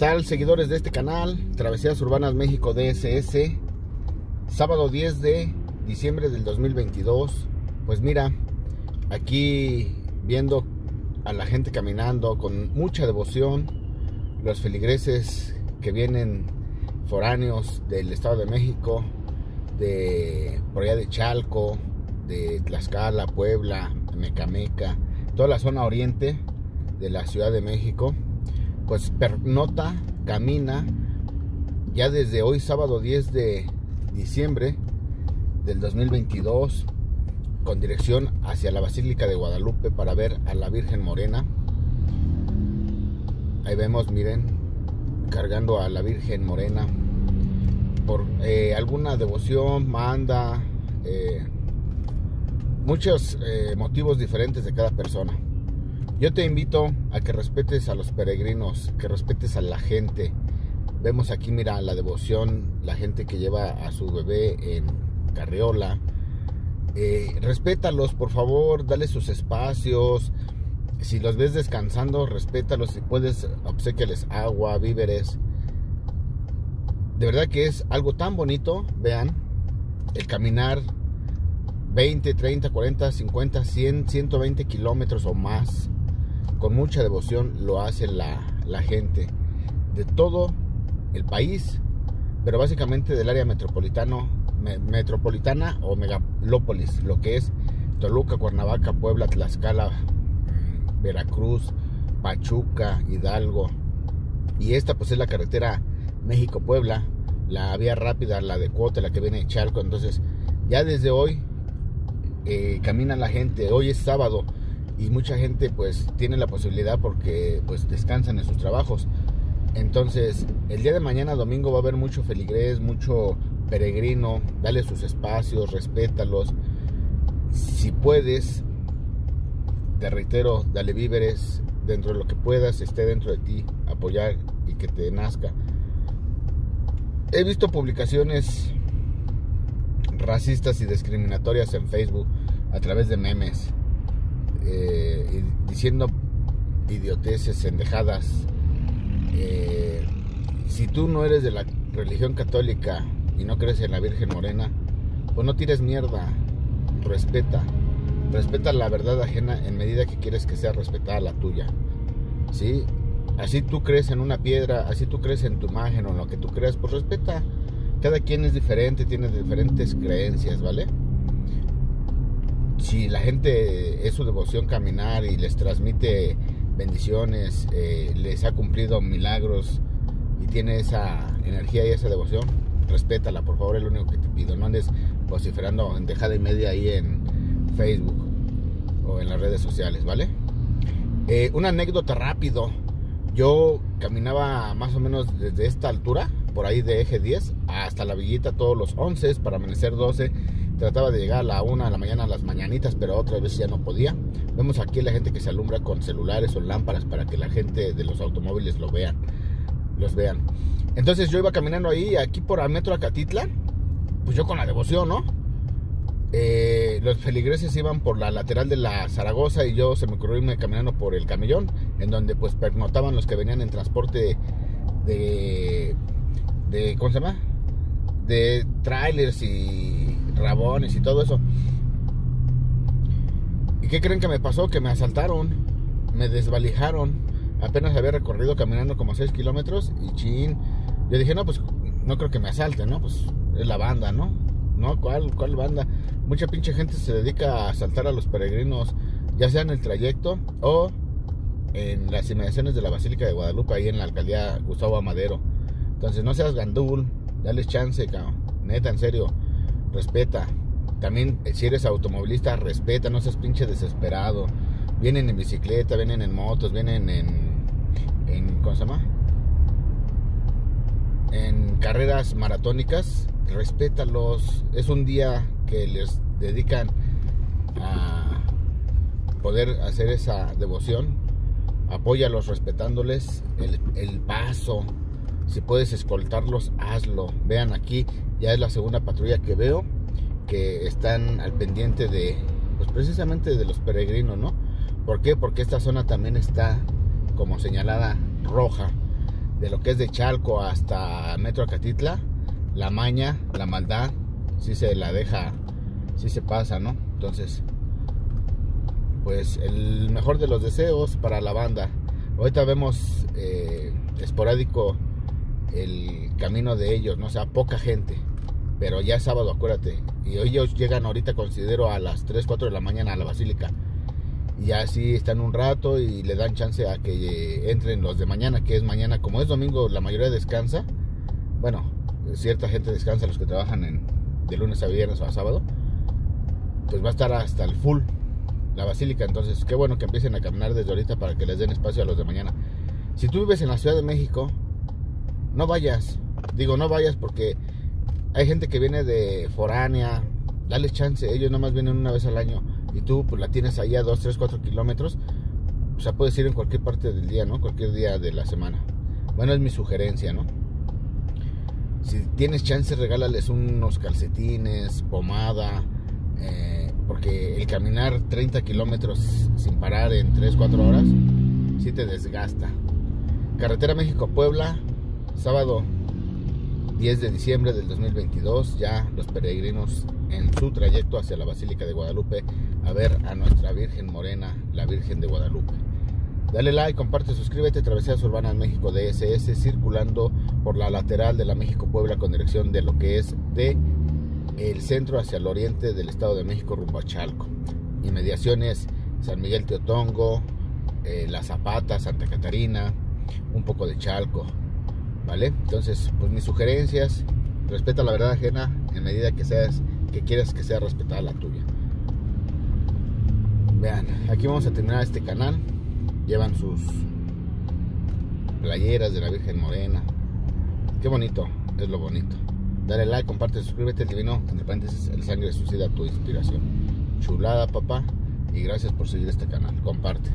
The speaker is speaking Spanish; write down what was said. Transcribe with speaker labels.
Speaker 1: tal, seguidores de este canal? Travesías Urbanas México DSS, sábado 10 de diciembre del 2022. Pues mira, aquí viendo a la gente caminando con mucha devoción, los feligreses que vienen foráneos del Estado de México, de por allá de Chalco, de Tlaxcala, Puebla, Mecameca, toda la zona oriente de la Ciudad de México pues pernota, camina ya desde hoy sábado 10 de diciembre del 2022 con dirección hacia la Basílica de Guadalupe para ver a la Virgen Morena. Ahí vemos, miren, cargando a la Virgen Morena por eh, alguna devoción, manda, eh, muchos eh, motivos diferentes de cada persona. Yo te invito a que respetes a los peregrinos, que respetes a la gente. Vemos aquí, mira, la devoción, la gente que lleva a su bebé en carriola. Eh, respétalos, por favor, dale sus espacios. Si los ves descansando, respétalos. Si puedes, obsequiales agua, víveres. De verdad que es algo tan bonito, vean, el caminar 20, 30, 40, 50, 100, 120 kilómetros o más con mucha devoción lo hace la, gente de todo el país, pero básicamente del área metropolitana o megalópolis, lo que es Toluca, Cuernavaca, Puebla, Tlaxcala, Veracruz, Pachuca, Hidalgo. Y esta pues es la carretera México-Puebla, la vía rápida, la de cuota, la que viene de Chalco. Entonces ya desde hoy eh, camina la gente, hoy es sábado, y mucha gente pues tiene la posibilidad porque pues descansan en sus trabajos. Entonces, el día de mañana domingo va a haber mucho feligrés, mucho peregrino, dale sus espacios, respétalos. Si puedes, te reitero, dale víveres dentro de lo que puedas, esté dentro de ti, apoyar y que te nazca. He visto publicaciones racistas y discriminatorias en Facebook a través de memes eh, diciendo idioteces, endejadas. Eh, si tú no eres de la religión católica y no crees en la Virgen Morena, pues no tires mierda, respeta. Respeta la verdad ajena en medida que quieres que sea respetada la tuya. ¿Sí? Así tú crees en una piedra, así tú crees en tu imagen o en lo que tú creas, pues respeta. Cada quien es diferente, tiene diferentes creencias, ¿vale? Si la gente es su devoción caminar y les transmite bendiciones, eh, les ha cumplido milagros y tiene esa energía y esa devoción, respétala, por favor, es lo único que te pido. No andes vociferando en dejada y media ahí en Facebook o en las redes sociales, ¿vale? Eh, una anécdota rápido. Yo caminaba más o menos desde esta altura, por ahí de eje 10, hasta la villita todos los 11 para amanecer 12 Trataba de llegar a la una de la mañana a las mañanitas, pero otras veces ya no podía. Vemos aquí la gente que se alumbra con celulares o lámparas para que la gente de los automóviles lo vean, los vean. Entonces yo iba caminando ahí, aquí por el metro Acatitla, pues yo con la devoción, ¿no? Eh, los feligreses iban por la lateral de la Zaragoza y yo se me ocurrió irme caminando por el camellón, en donde pues pernotaban los que venían en transporte de, de ¿cómo se llama? De trailers y rabones y todo eso. ¿Y qué creen que me pasó? Que me asaltaron, me desvalijaron. Apenas había recorrido caminando como 6 kilómetros y chin. Yo dije, no, pues no creo que me asalten, ¿no? Pues es la banda, ¿no? ¿No? ¿Cuál, cuál banda? Mucha pinche gente se dedica a asaltar a los peregrinos, ya sea en el trayecto o en las inmediaciones de la Basílica de Guadalupe, ahí en la alcaldía Gustavo Amadero. Entonces no seas gandul, dale chance, cabrón. Neta, en serio respeta. También eh, si eres automovilista, respeta, no seas pinche desesperado. Vienen en bicicleta, vienen en motos, vienen en, en ¿cómo se llama? En carreras maratónicas, respétalos. Es un día que les dedican a poder hacer esa devoción. Apóyalos respetándoles el, el paso. Si puedes escoltarlos, hazlo. Vean aquí, ya es la segunda patrulla que veo que están al pendiente de, pues precisamente de los peregrinos, ¿no? ¿Por qué? Porque esta zona también está como señalada roja. de lo que es de Chalco hasta Metro Acatitla, la maña, la maldad, si se la deja, si se pasa, ¿no? Entonces, pues el mejor de los deseos para la banda. Ahorita vemos eh, esporádico el camino de ellos, ¿no? O sea, poca gente. Pero ya es sábado, acuérdate. Y ellos llegan ahorita, considero, a las 3, 4 de la mañana a la basílica. Y así están un rato y le dan chance a que entren los de mañana, que es mañana. Como es domingo, la mayoría descansa. Bueno, cierta gente descansa, los que trabajan en, de lunes a viernes o a sábado. Pues va a estar hasta el full la basílica. Entonces, qué bueno que empiecen a caminar desde ahorita para que les den espacio a los de mañana. Si tú vives en la Ciudad de México, no vayas. Digo, no vayas porque hay gente que viene de foránea. Dale chance, ellos nomás vienen una vez al año y tú pues la tienes ahí a 2, 3, 4 kilómetros. O sea, puedes ir en cualquier parte del día, ¿no? Cualquier día de la semana. Bueno, es mi sugerencia, ¿no? Si tienes chance, regálales unos calcetines, pomada, eh, porque el caminar 30 kilómetros sin parar en 3, 4 horas, sí te desgasta. Carretera México-Puebla, sábado 10 de diciembre del 2022, ya los peregrinos en su trayecto hacia la Basílica de Guadalupe a ver a nuestra Virgen Morena, la Virgen de Guadalupe. Dale like, comparte, suscríbete. Travesías Urbanas México DSS circulando por la lateral de la México Puebla con dirección de lo que es de el centro hacia el oriente del Estado de México rumbo a Chalco. Inmediaciones San Miguel Teotongo, eh, La Zapata, Santa Catarina, un poco de Chalco. Entonces, pues mis sugerencias, respeta la verdad ajena en medida que seas que quieras que sea respetada la tuya. Vean, aquí vamos a terminar este canal. Llevan sus playeras de la Virgen Morena. Qué bonito, es lo bonito. Dale like, comparte, suscríbete, el divino, entre paréntesis, el sangre suicida tu inspiración. Chulada, papá, y gracias por seguir este canal. Comparte.